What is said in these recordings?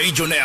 DJ Jonet.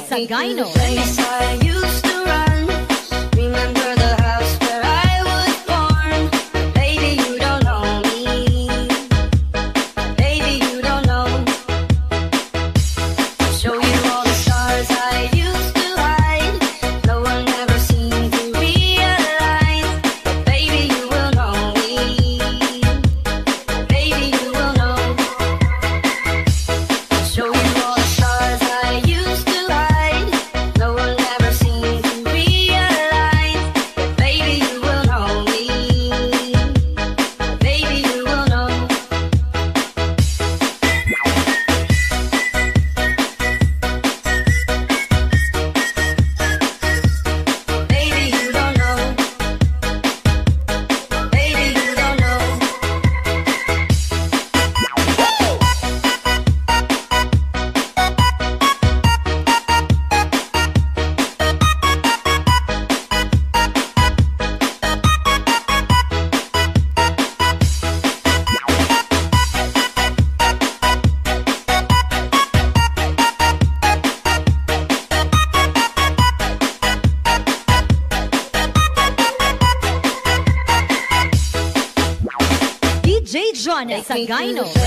DJ Jonel Jonel Sagayno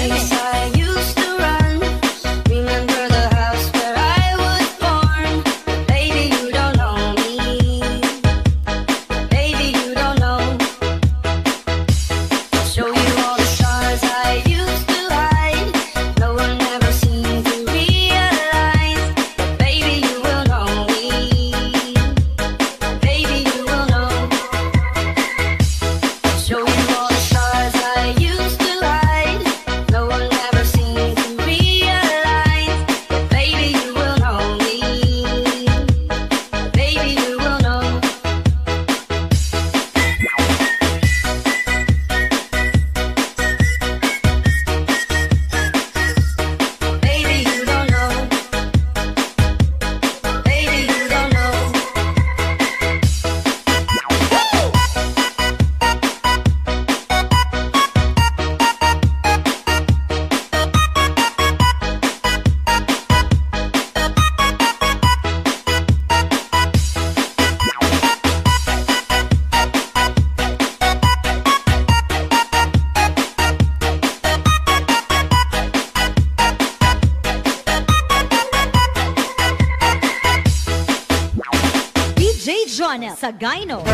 Sagayno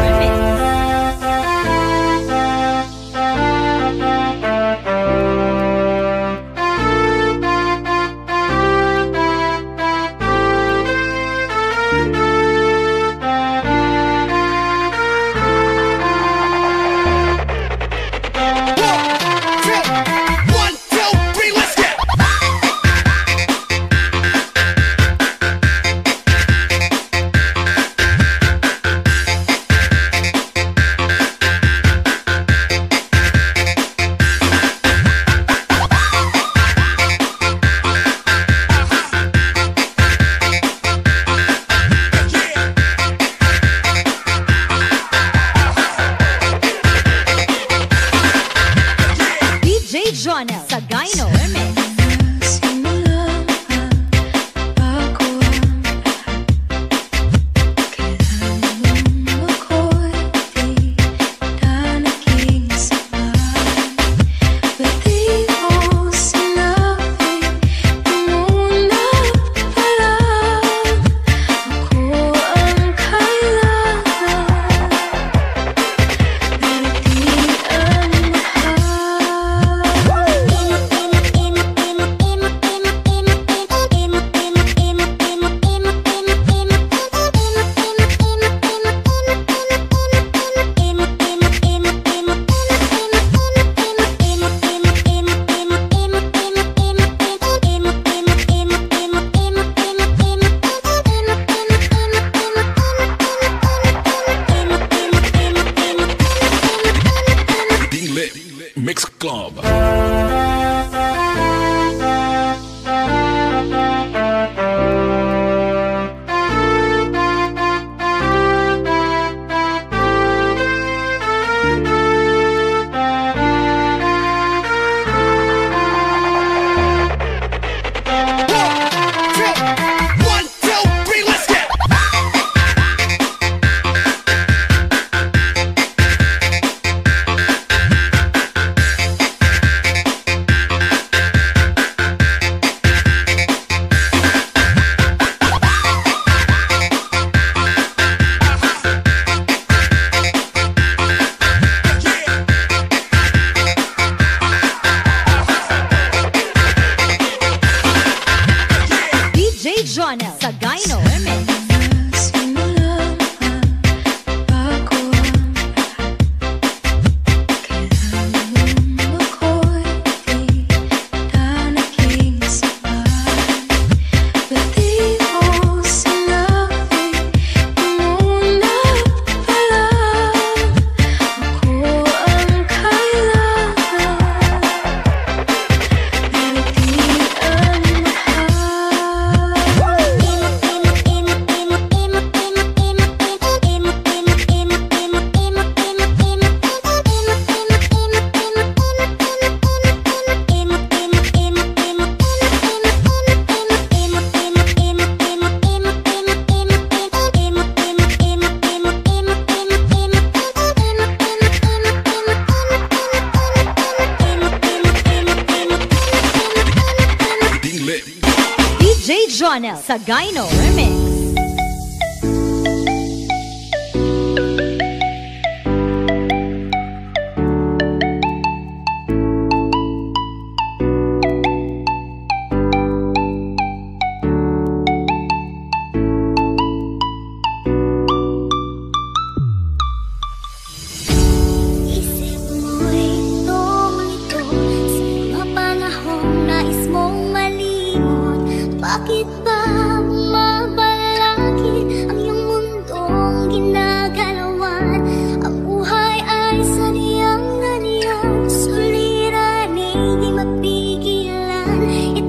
it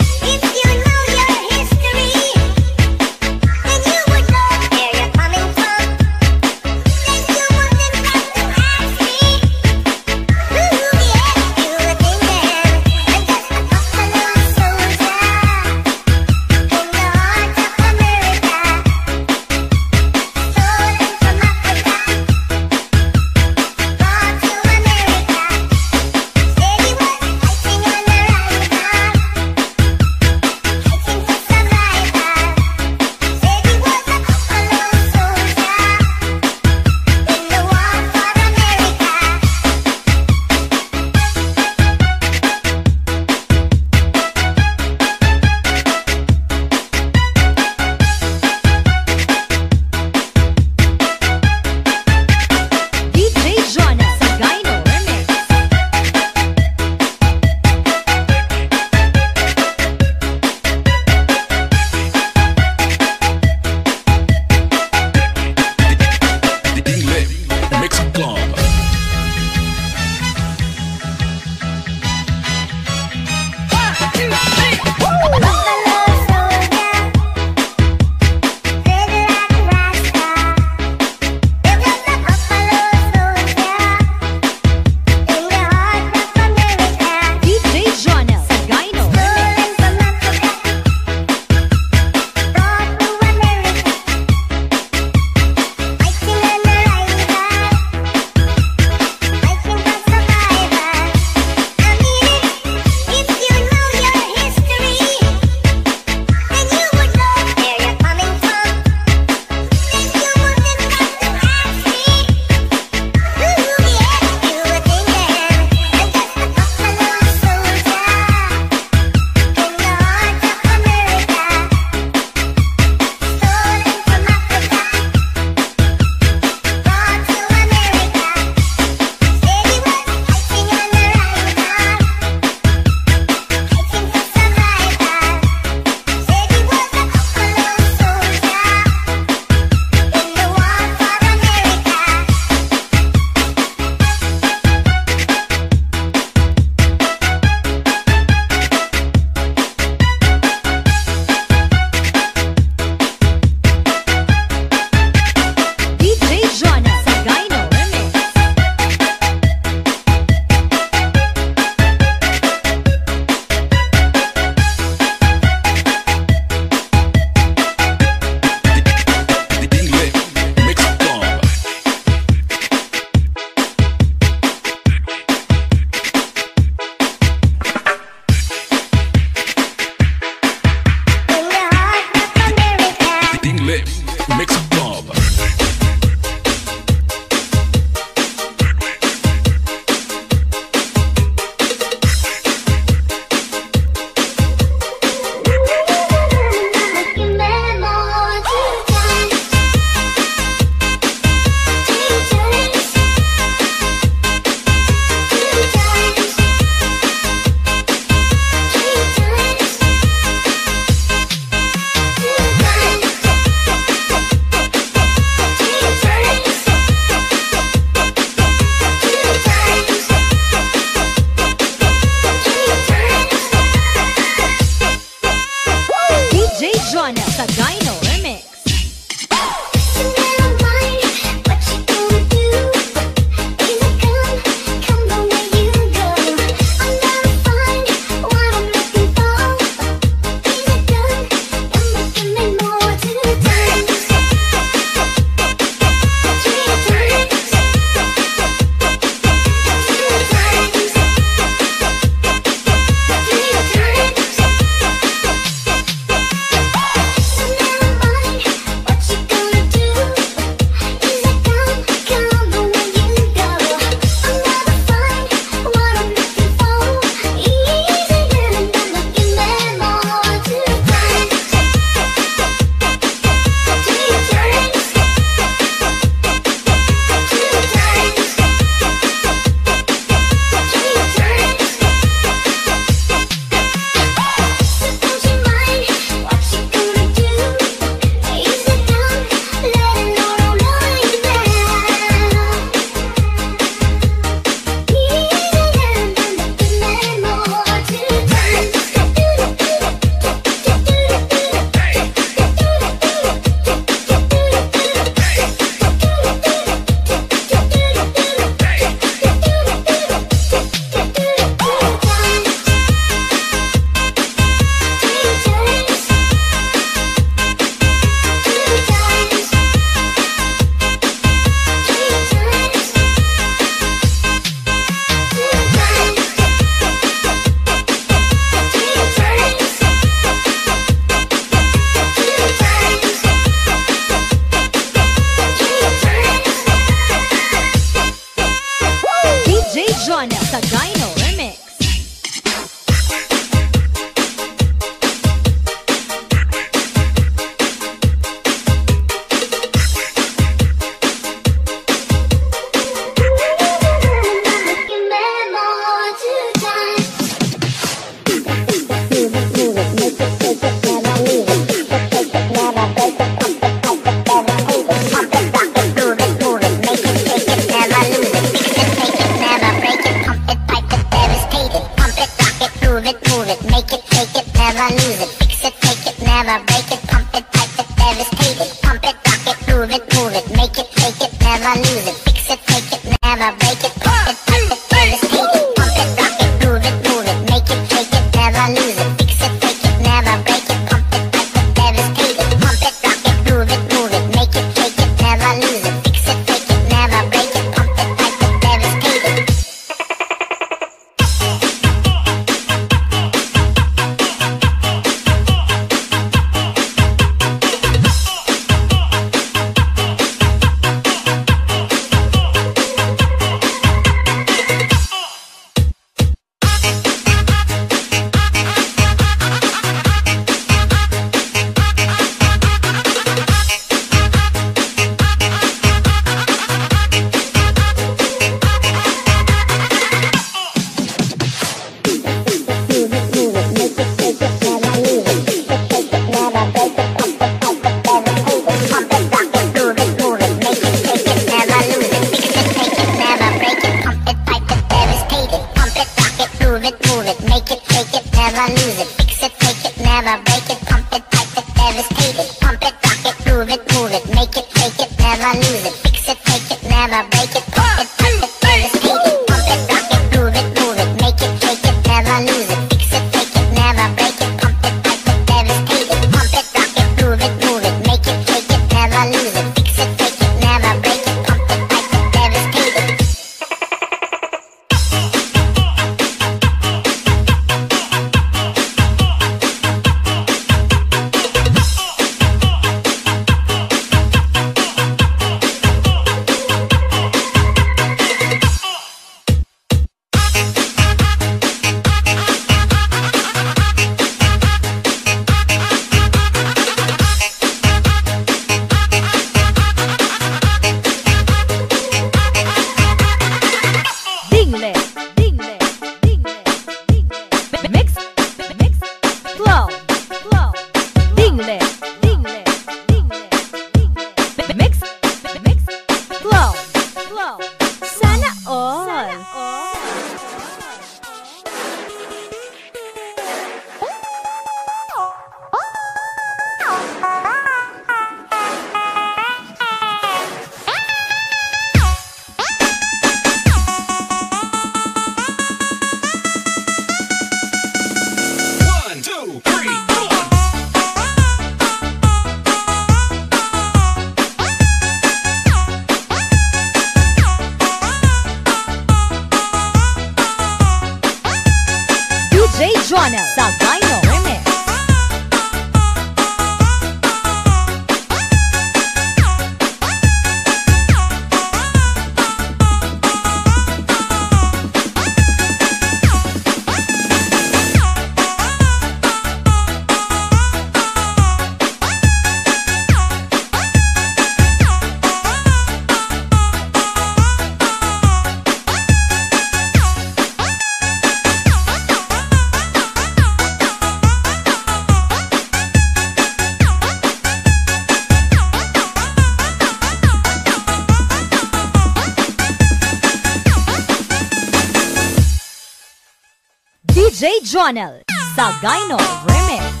J. Jonel sa Gynol Remix.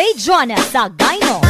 Jay Jonel, sa Gynor.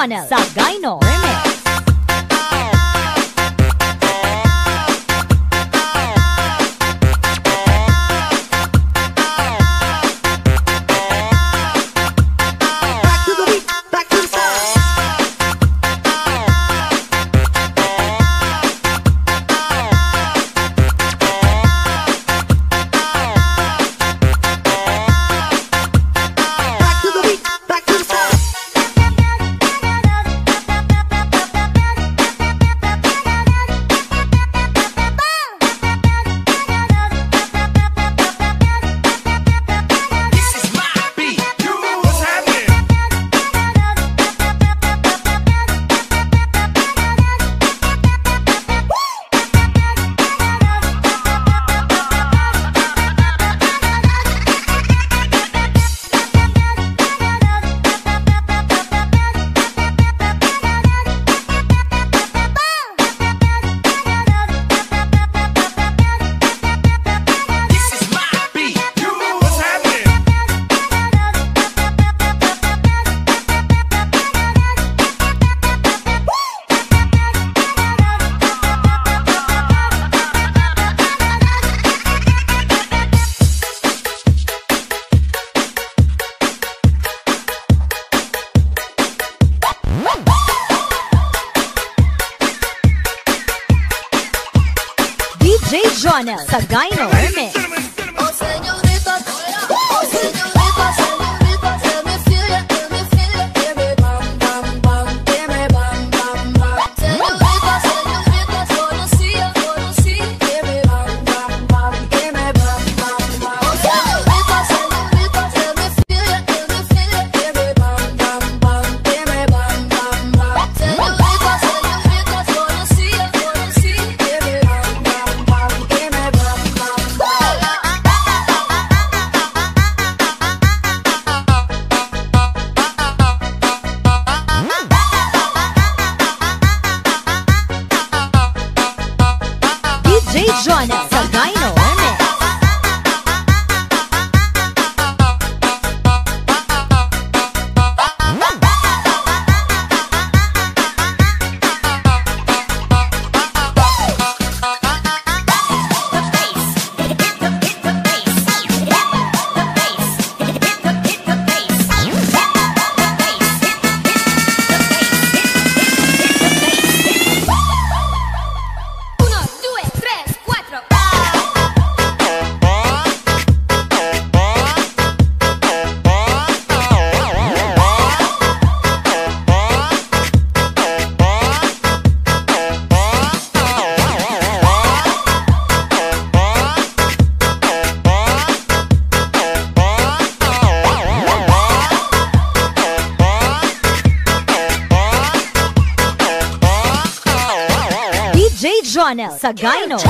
Corner Jonel Sagayno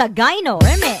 sa Gyno Remix.